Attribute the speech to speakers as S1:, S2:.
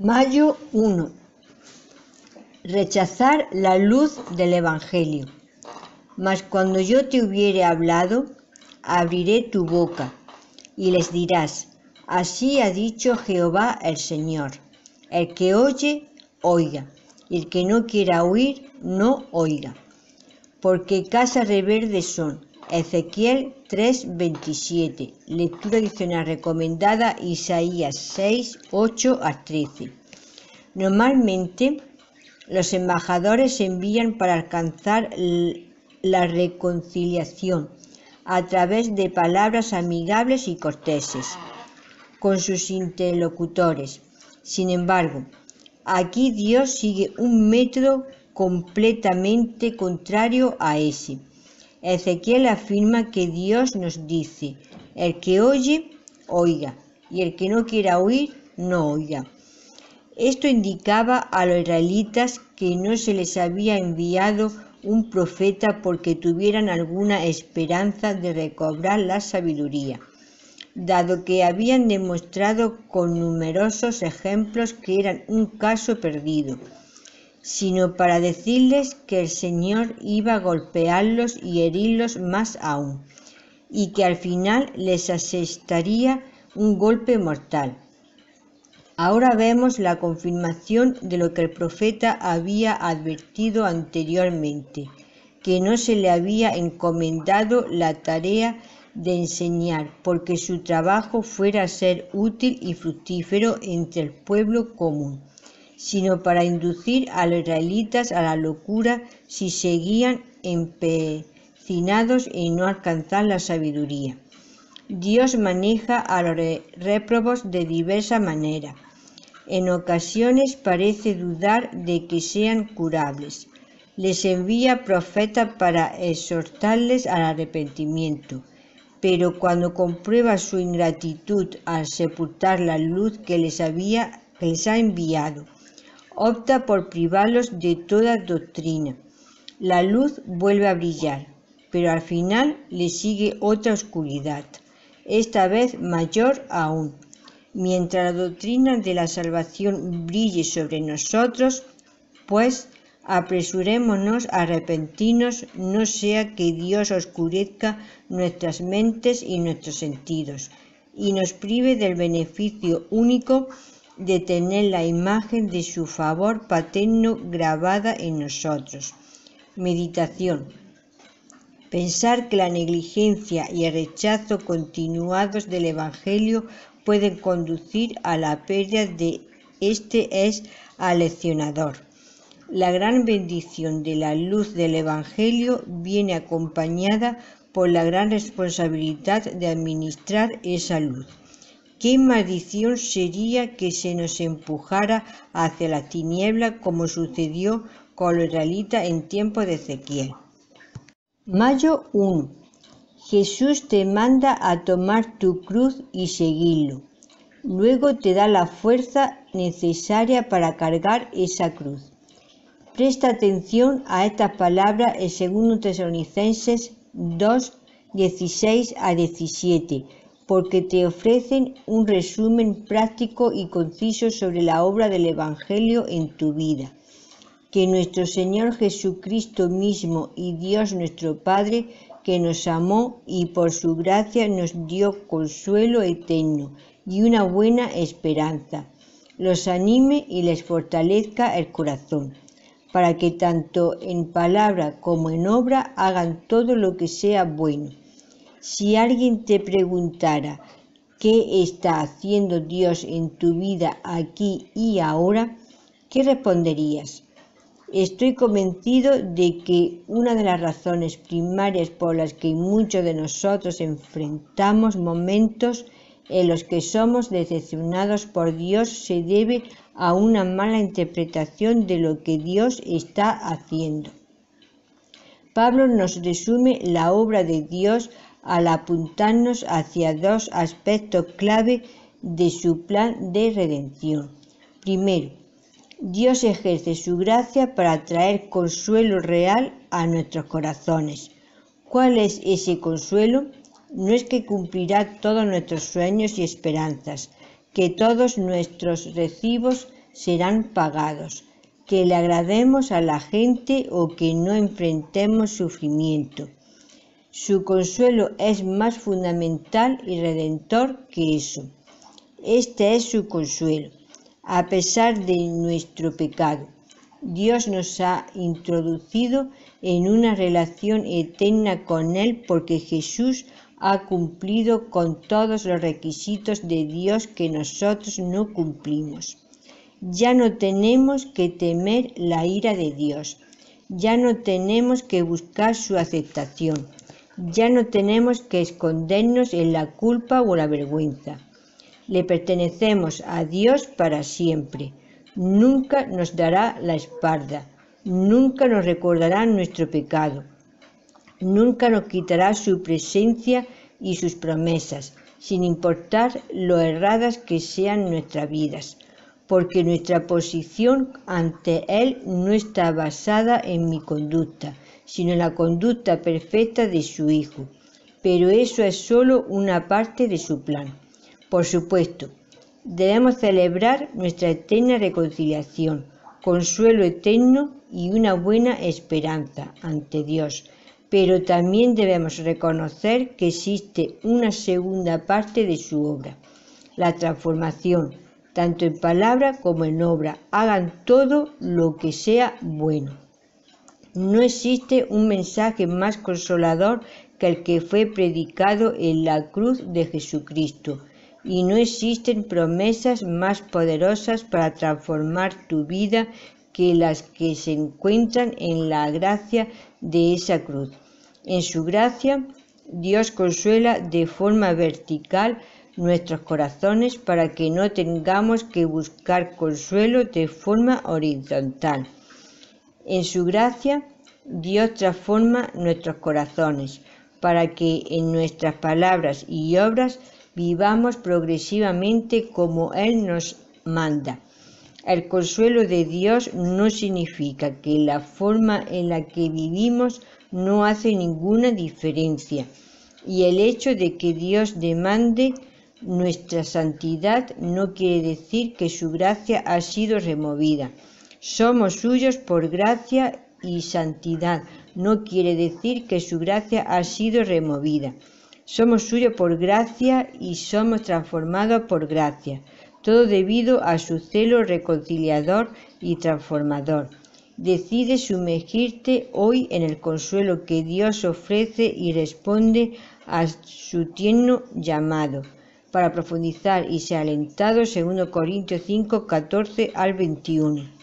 S1: Mayo 1. Rechazar la luz del Evangelio. Mas cuando yo te hubiere hablado, abriré tu boca y les dirás, así ha dicho Jehová el Señor. El que oye, oiga, y el que no quiera oír, no oiga. Porque casa reverde son. Ezequiel 3:27. Lectura adicional recomendada Isaías 6, 8 a 13. Normalmente los embajadores se envían para alcanzar la reconciliación a través de palabras amigables y corteses con sus interlocutores. Sin embargo, aquí Dios sigue un método completamente contrario a ese Ezequiel afirma que Dios nos dice, el que oye, oiga, y el que no quiera oír, no oiga. Esto indicaba a los israelitas que no se les había enviado un profeta porque tuvieran alguna esperanza de recobrar la sabiduría, dado que habían demostrado con numerosos ejemplos que eran un caso perdido sino para decirles que el Señor iba a golpearlos y herirlos más aún, y que al final les asestaría un golpe mortal. Ahora vemos la confirmación de lo que el profeta había advertido anteriormente, que no se le había encomendado la tarea de enseñar, porque su trabajo fuera a ser útil y fructífero entre el pueblo común sino para inducir a los israelitas a la locura si seguían empecinados en no alcanzar la sabiduría. Dios maneja a los réprobos de diversa manera. En ocasiones parece dudar de que sean curables. Les envía profetas para exhortarles al arrepentimiento, pero cuando comprueba su ingratitud al sepultar la luz que les había les ha enviado, opta por privarlos de toda doctrina. La luz vuelve a brillar, pero al final le sigue otra oscuridad, esta vez mayor aún. Mientras la doctrina de la salvación brille sobre nosotros, pues apresurémonos a arrepentirnos, no sea que Dios oscurezca nuestras mentes y nuestros sentidos, y nos prive del beneficio único de tener la imagen de su favor paterno grabada en nosotros. Meditación. Pensar que la negligencia y el rechazo continuados del Evangelio pueden conducir a la pérdida de este es aleccionador. La gran bendición de la luz del Evangelio viene acompañada por la gran responsabilidad de administrar esa luz. Qué maldición sería que se nos empujara hacia la tiniebla como sucedió con los israelitas en tiempo de Ezequiel. Mayo 1. Jesús te manda a tomar tu cruz y seguirlo. Luego te da la fuerza necesaria para cargar esa cruz. Presta atención a estas palabras en 2 Tesalonicenses 2, 16 a 17 porque te ofrecen un resumen práctico y conciso sobre la obra del Evangelio en tu vida. Que nuestro Señor Jesucristo mismo y Dios nuestro Padre, que nos amó y por su gracia nos dio consuelo eterno y una buena esperanza, los anime y les fortalezca el corazón, para que tanto en palabra como en obra hagan todo lo que sea bueno si alguien te preguntara qué está haciendo Dios en tu vida aquí y ahora, ¿qué responderías? Estoy convencido de que una de las razones primarias por las que muchos de nosotros enfrentamos momentos en los que somos decepcionados por Dios se debe a una mala interpretación de lo que Dios está haciendo. Pablo nos resume la obra de Dios al apuntarnos hacia dos aspectos clave de su plan de redención. Primero, Dios ejerce su gracia para traer consuelo real a nuestros corazones. ¿Cuál es ese consuelo? No es que cumplirá todos nuestros sueños y esperanzas, que todos nuestros recibos serán pagados. Que le agrademos a la gente o que no enfrentemos sufrimiento. Su consuelo es más fundamental y redentor que eso. Este es su consuelo, a pesar de nuestro pecado. Dios nos ha introducido en una relación eterna con Él porque Jesús ha cumplido con todos los requisitos de Dios que nosotros no cumplimos. Ya no tenemos que temer la ira de Dios, ya no tenemos que buscar su aceptación ya no tenemos que escondernos en la culpa o la vergüenza. Le pertenecemos a Dios para siempre. Nunca nos dará la espalda. Nunca nos recordará nuestro pecado. Nunca nos quitará su presencia y sus promesas, sin importar lo erradas que sean nuestras vidas, porque nuestra posición ante Él no está basada en mi conducta, sino la conducta perfecta de su Hijo. Pero eso es solo una parte de su plan. Por supuesto, debemos celebrar nuestra eterna reconciliación, consuelo eterno y una buena esperanza ante Dios. Pero también debemos reconocer que existe una segunda parte de su obra, la transformación, tanto en palabra como en obra. Hagan todo lo que sea bueno. No existe un mensaje más consolador que el que fue predicado en la cruz de Jesucristo, y no existen promesas más poderosas para transformar tu vida que las que se encuentran en la gracia de esa cruz. En su gracia, Dios consuela de forma vertical nuestros corazones para que no tengamos que buscar consuelo de forma horizontal. En su gracia, Dios transforma nuestros corazones para que en nuestras palabras y obras vivamos progresivamente como Él nos manda. El consuelo de Dios no significa que la forma en la que vivimos no hace ninguna diferencia y el hecho de que Dios demande nuestra santidad no quiere decir que su gracia ha sido removida. Somos suyos por gracia y santidad. No quiere decir que su gracia ha sido removida. Somos suyos por gracia y somos transformados por gracia. Todo debido a su celo reconciliador y transformador. Decide sumergirte hoy en el consuelo que Dios ofrece y responde a su tierno llamado. Para profundizar y ser alentado, 2 Corintios 5, 14 al 21.